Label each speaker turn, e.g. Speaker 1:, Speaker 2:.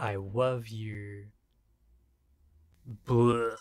Speaker 1: I love you. Blah.